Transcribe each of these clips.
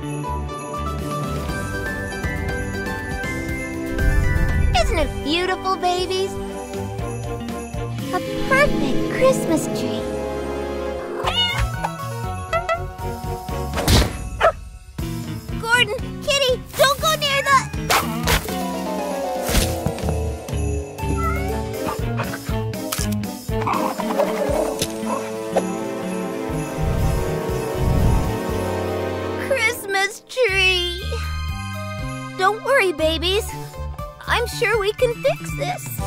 Isn't it beautiful, babies? A perfect Christmas tree. Worry, babies. I'm sure we can fix this.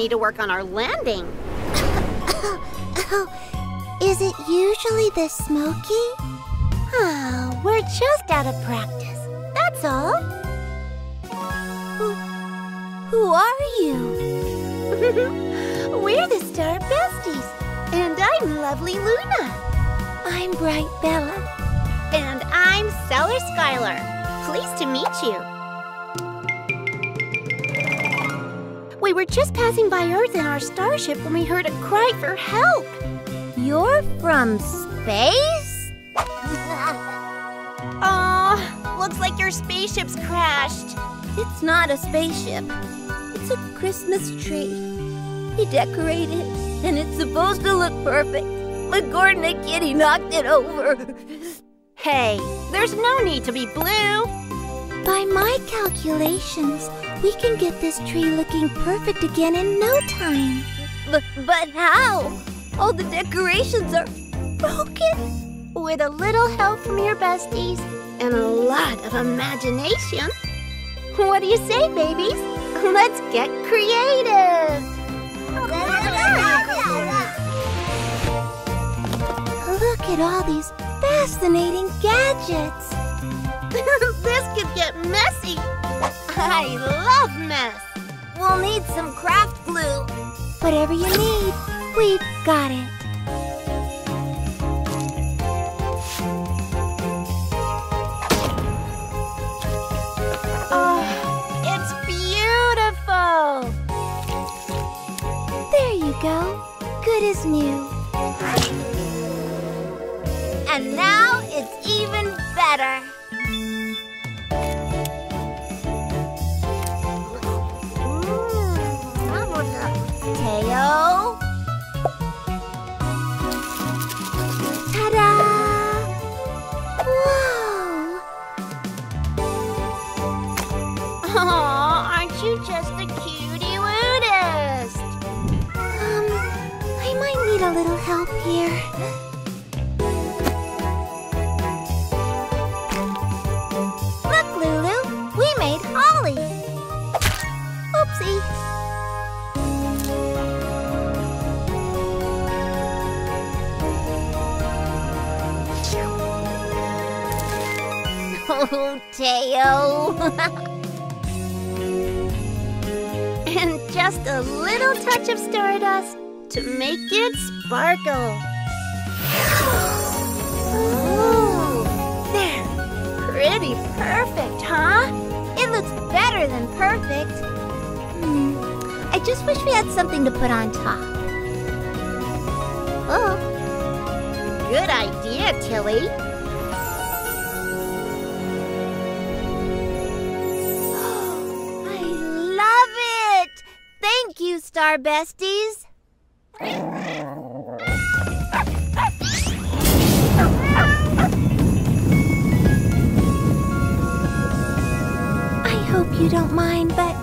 Need to work on our landing. Is it usually this smoky? Oh, we're just out of practice. That's all. Who, who are you? we're the Star Besties, and I'm lovely Luna. I'm Bright Bella. And I'm Stellar Skylar. Pleased to meet you. We were just passing by Earth in our starship when we heard a cry for help. You're from space? Aw, looks like your spaceship's crashed. It's not a spaceship. It's a Christmas tree. We decorate it, and it's supposed to look perfect. But Gordon and Kitty knocked it over. Hey, there's no need to be blue. By my calculations, we can get this tree looking perfect again in no time. But, but how? All the decorations are broken. With a little help from your besties and a lot of imagination. What do you say, babies? Let's get creative. Look at all these fascinating gadgets. this could get messy. I love mess. We'll need some craft glue. Whatever you need, we've got it. Oh, it's beautiful. There you go. Good as new. And now it's even better. Oh, Teo. And just a little touch of stardust to make it sparkle. Ooh. There. Pretty perfect, huh? It looks better than perfect. Hmm. I just wish we had something to put on top. Oh, Good idea, Tilly. You, Star Besties. I hope you don't mind, but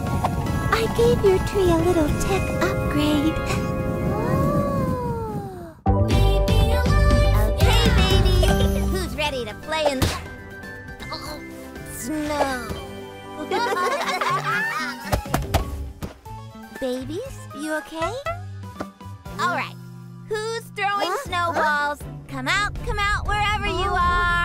I gave your tree a little tech upgrade. Oh. Okay, baby. Who's ready to play in the oh, snow? Babies, you okay? All right. Who's throwing snowballs? Come out, come out, wherever you oh. are.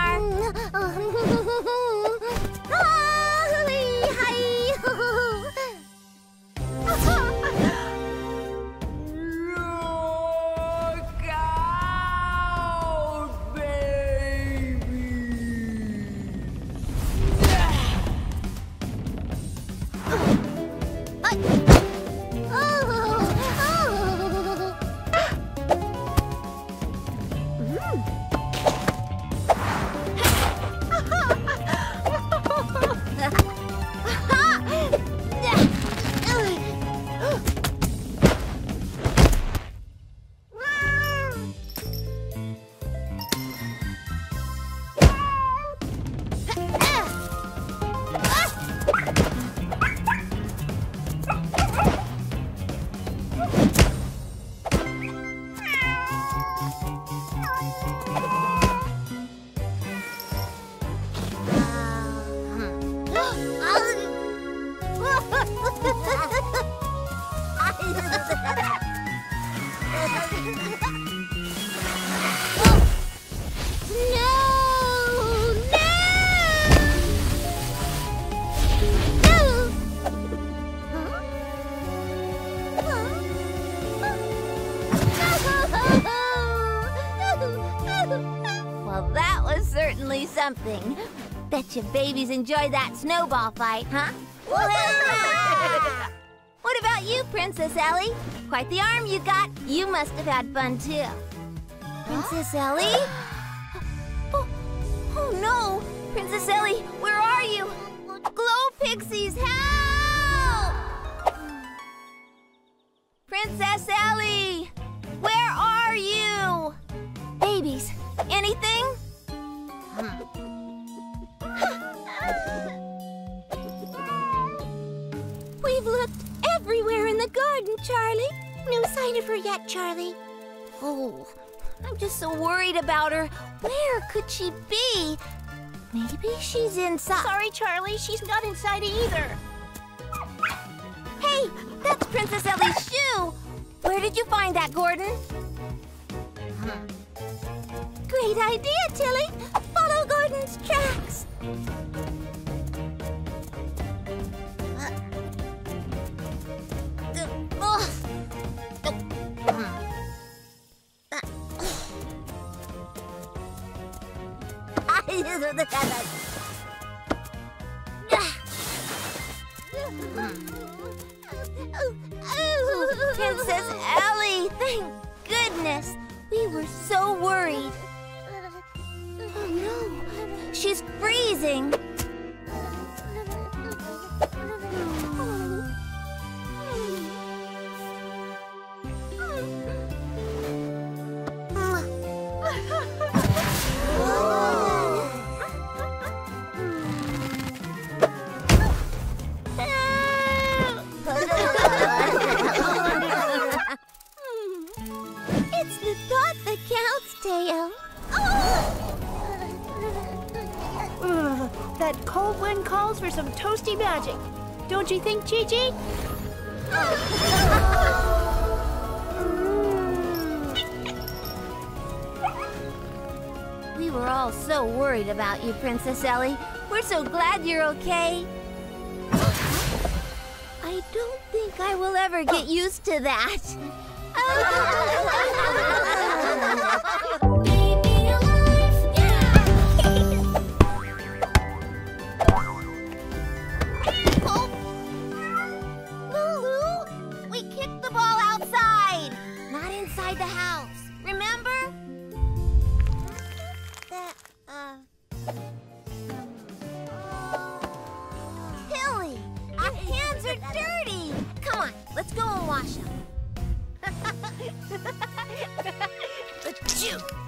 Bet your babies enjoy that snowball fight, huh? what about you, Princess Ellie? Quite the arm you got. You must have had fun too. Princess Ellie? Oh, oh no! Princess Ellie, where are you? Glo Pixies, help! Princess Ellie! Where are you? Babies, anything? We've garden, Charlie. No sign of her yet, Charlie. Oh, I'm just so worried about her. Where could she be? Maybe she's inside. Sorry, Charlie, she's not inside either. Hey, that's Princess Ellie's shoe. Where did you find that, Gordon? Great idea, Tilly. Follow Gordon's tracks. Princess Ellie, thank goodness. We were so worried. Oh no, she's freezing. Magic. Don't you think, Gigi? We were all so worried about you, Princess Ellie. We're so glad you're okay. I don't think I will ever get oh. used to that. go and wash oh,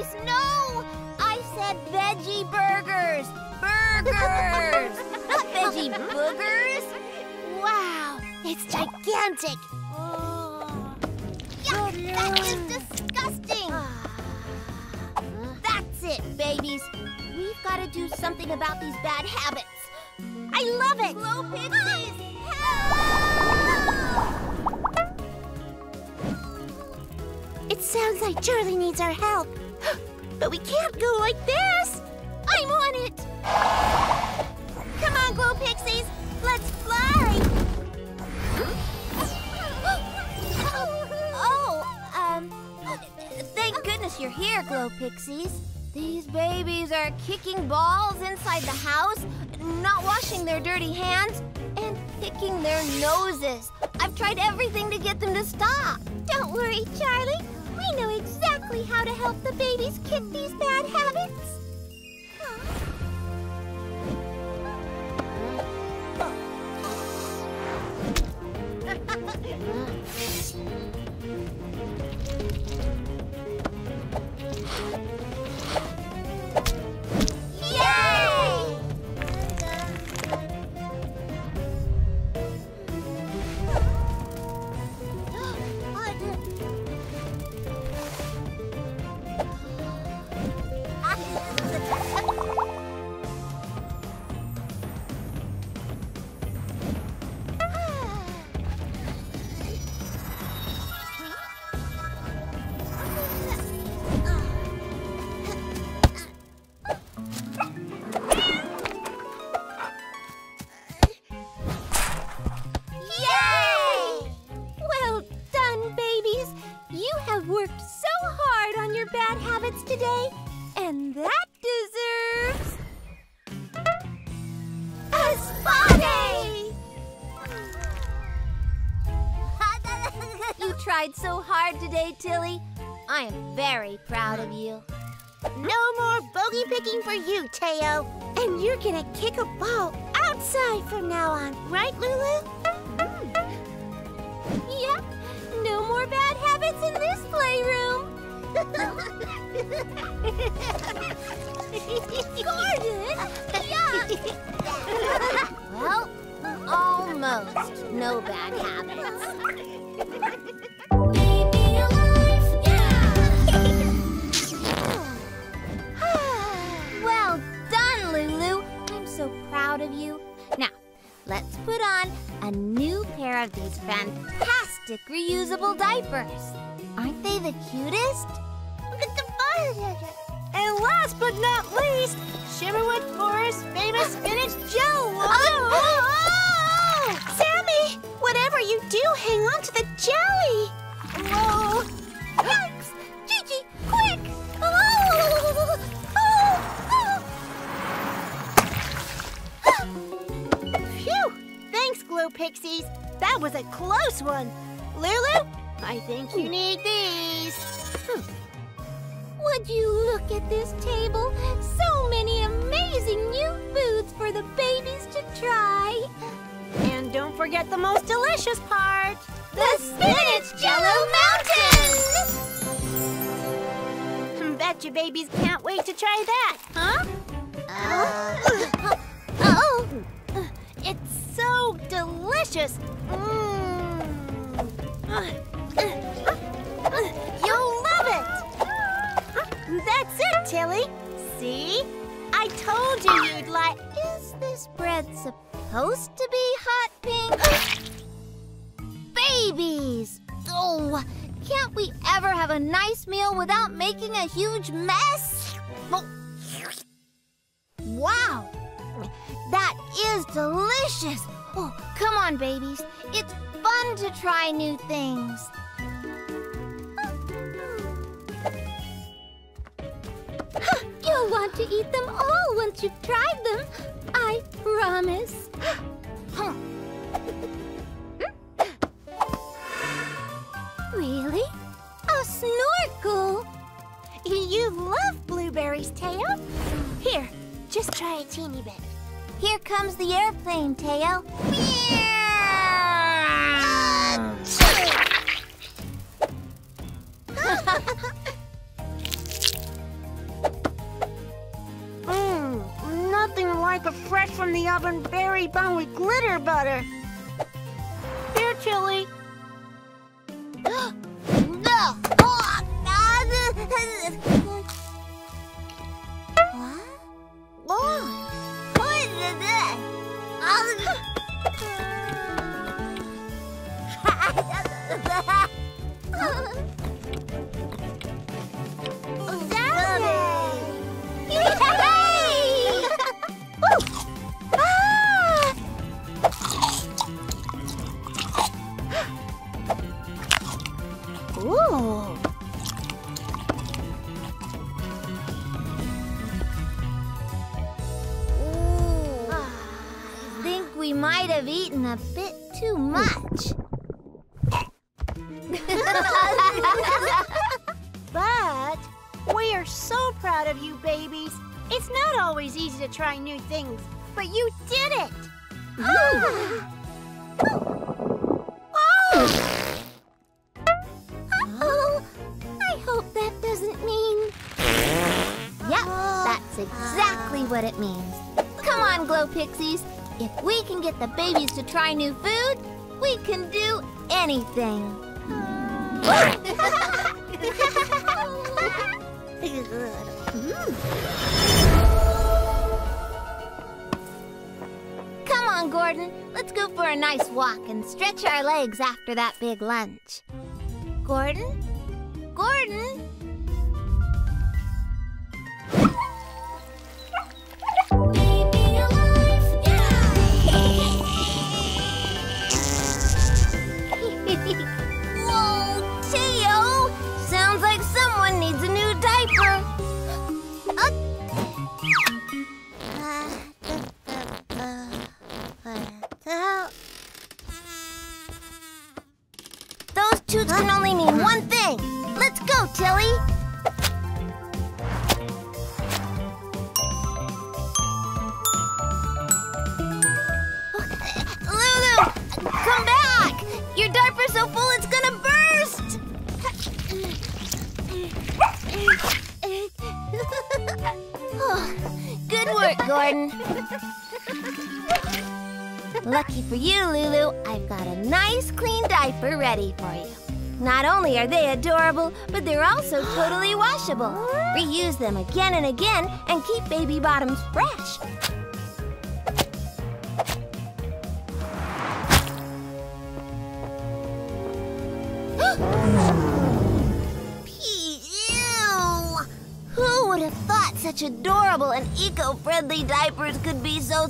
No! I said veggie burgers! Burgers! Not veggie boogers! Wow, it's gigantic. Oh. Yuck, that is disgusting! That's it, babies. We've got to do something about these bad habits. I love it. Glo Pixies! Ah! It sounds like Charlie needs our help. But we can't go like this. I'm on it! Come on, Glo Pixies! Let's fly! oh, um, thank goodness you're here, Glo Pixies. These babies are kicking balls inside the house, not washing their dirty hands, and picking their noses. I've tried everything to get them to stop. Don't worry, Charlie. We know exactly how to help the babies kick these bad habits. Yay! Tried so hard today, Tilly. I am very proud of you. No more bogey picking for you, Teo. And you're gonna kick a ball outside from now on, right, Lulu? Mm. Yep, no more bad habits in this playroom. Gordon! Yuck! well, almost no bad habits. Pair of these fantastic reusable diapers. Aren't they the cutest? Look at the fun! And last but not least, Shimmerwood Forest famous spinach gel. Oh, oh, oh! Sammie, whatever you do, hang on to the jelly. Whoa! Yikes! Gigi, quick! Oh. oh! Oh! Phew! Thanks, Glo Pixies. That was a close one. Lulu, I think you hmm. need these. Hmm. Would you look at this table? So many amazing new foods for the babies to try. And don't forget the most delicious part. The Spinach Jello Mountain! Hmm, bet you babies can't wait to try that, huh? It's delicious! Mm. You'll love it! That's it, Tilly. See? I told you you'd like... Is this bread supposed to be hot pink? Babies! Oh, can't we ever have a nice meal without making a huge mess? Oh. Wow! That is delicious! Oh, come on, babies. It's fun to try new things. You'll want to eat them all once you've tried them. I promise. really? A snorkel? You love blueberries, Teo. Here, just try a teeny bit. Here comes the airplane, Teo. Mmm, nothing like a fresh from the oven berry bun with glitter butter. Exactly what it means. Come on, Glo Pixies. If we can get the babies to try new food, we can do anything. Come on, Gordon. Let's go for a nice walk and stretch our legs after that big lunch. Gordon? Gordon? 嘿 嘿 Lucky for you, Lulu, I've got a nice clean diaper ready for you. Not only are they adorable, but they're also totally washable. Reuse them again and again and keep baby bottoms fresh. Who would have thought such adorable and eco-friendly diapers could be so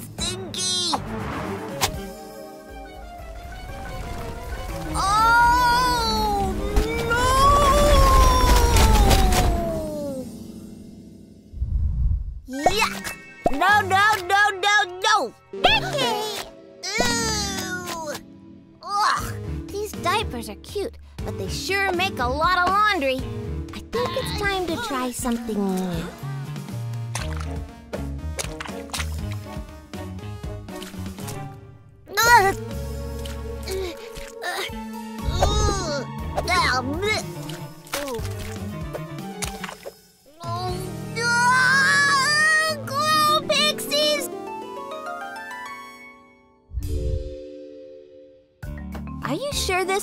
Yuck! No, no, no, no, no! Icky! Ew! Ugh! These diapers are cute, but they sure make a lot of laundry. I think it's time to try something new.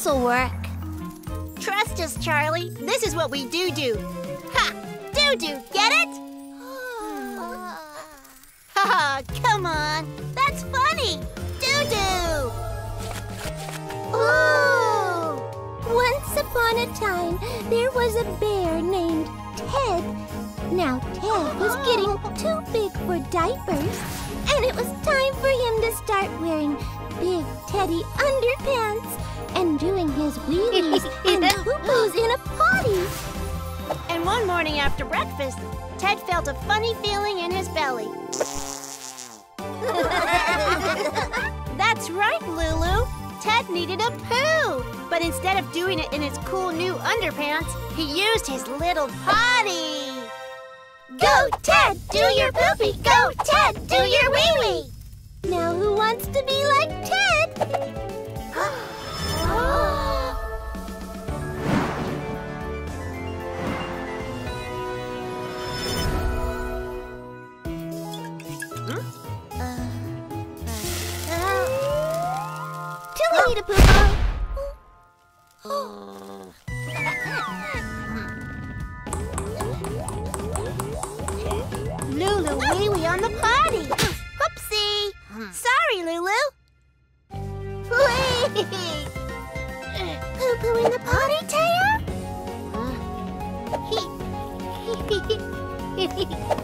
will work. Trust us, Charlie. This is what we do do. Ha! Do do, get it? Ha! ha! come on. That's funny. Do do. Ooh! Once upon a time, there was a bear named Ted now, Ted was getting too big for diapers, and it was time for him to start wearing big teddy underpants and doing his wheelies and poo-poos in a potty. And one morning after breakfast, Ted felt a funny feeling in his belly. That's right, Lulu. Ted needed a poo. But instead of doing it in his cool new underpants, he used his little potty. Go, Ted, do your poopy. Go, Ted, do your wee wee. Now, who wants to be like Ted? Hehehehe